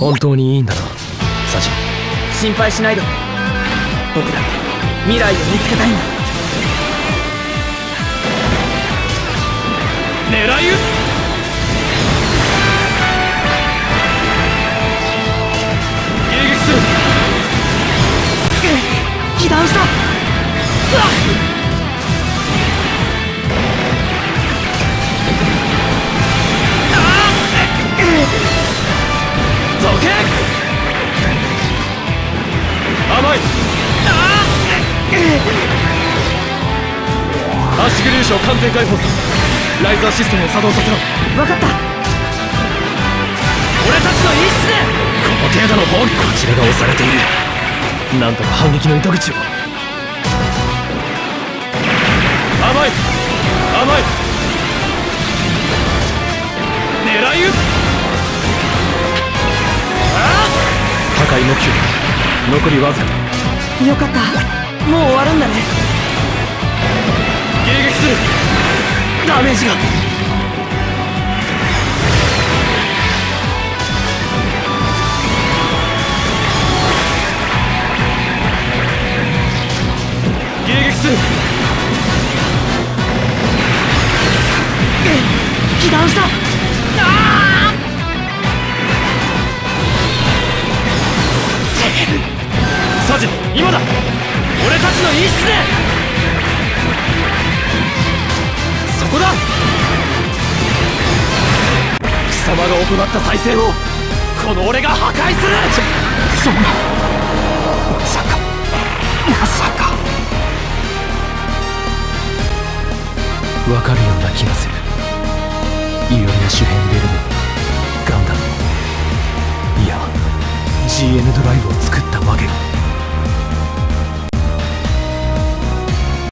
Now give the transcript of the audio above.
本当にいいんだな。サジ。心配しないで。僕だ。未来を見つけたいんだ。狙い撃つ。迎撃する。被弾した圧縮粒子を完全解放する。ライザーシステムを作動させろ。分かった。俺たちの意志で。この程度の砲撃こちらが押されている。なんとか反撃の糸口を。甘い。甘い。狙い撃つ。破壊目標。残りわずか。だよかった。もう終わるんだねダメージが迎撃する。被弾した。サジ今だ。俺たちの意志で様が行った再生をこの俺が破壊する。そんなまさか。まさか。わかるような気がする。いよいよ周辺ベルムガンダム。いや GN ドライブを作ったわけが